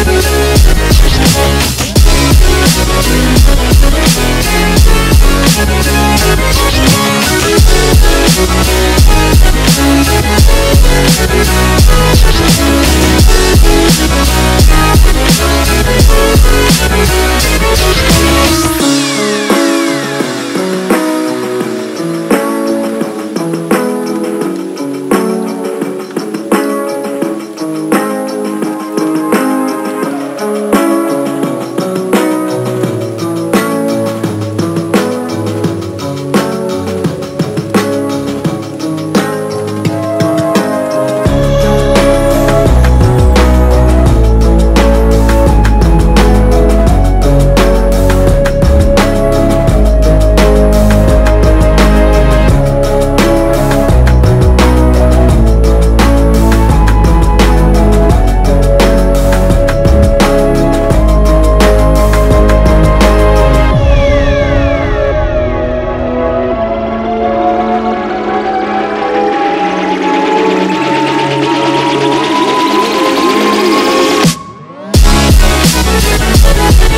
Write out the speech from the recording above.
Thank you.